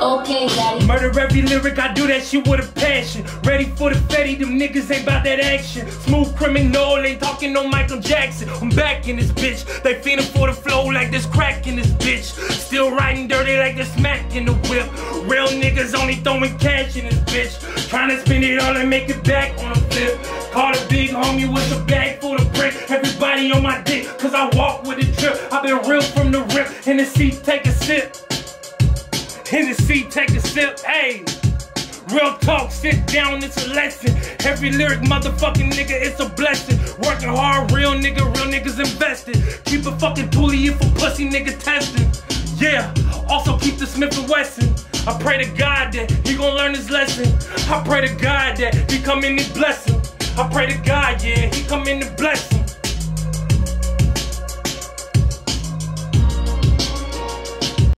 Okay, daddy. Murder every lyric, I do that shit with a passion. Ready for the fetty, them niggas ain't about that action. Smooth criminal, ain't talking no Michael Jackson. I'm back in this bitch. They feeding for the flow like there's crack in this bitch. Still riding dirty like there's smack in the whip. Real niggas only throwing cash in this bitch. Trying to spend it all and make it back on a flip. Call a big homie with a bag full of brick. Everybody on my dick, cause I walk with a drip. i been real from the rip. In the seat, take a sip. In the seat, take a sip. Hey. Real talk, sit down, it's a lesson. Every lyric, motherfucking nigga, it's a blessing. Working hard, real nigga, real niggas invested. Keep a fucking pulley if a pussy nigga testing. Yeah, also keep the Smith and Wesson. I pray to God that he gon' learn his lesson. I pray to God that he come in his blessing. I pray to God, yeah, he come in the blessing.